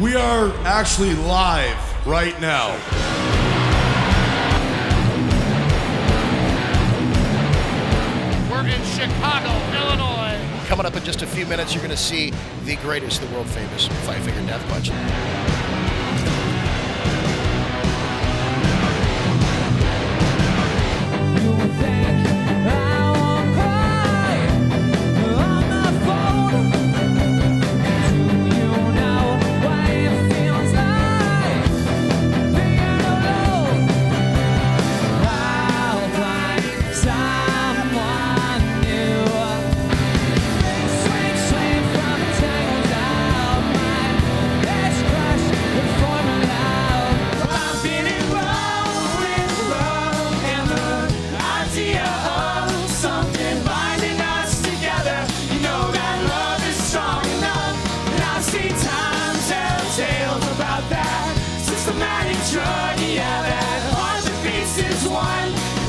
We are actually live right now. We're in Chicago, Illinois. Coming up in just a few minutes, you're going to see the greatest, the world famous Five Finger Death Punch.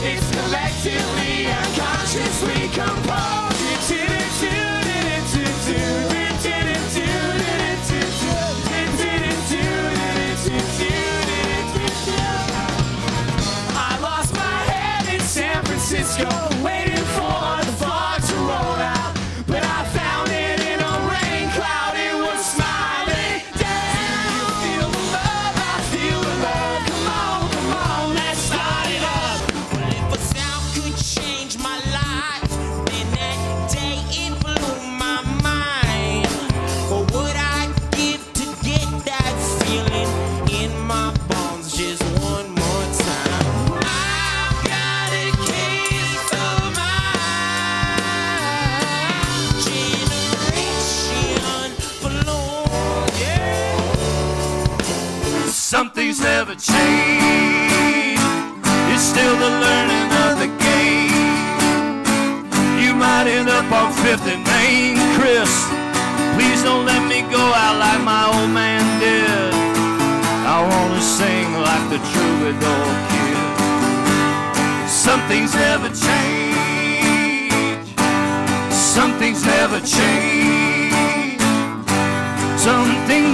It's collectively unconsciously composed. Yeah. Something's never changed. It's still the learning of the game. You might end up on Fifth and Main, Chris. Please don't let me go out Something's never changed. Something's never changed. Something's never changed.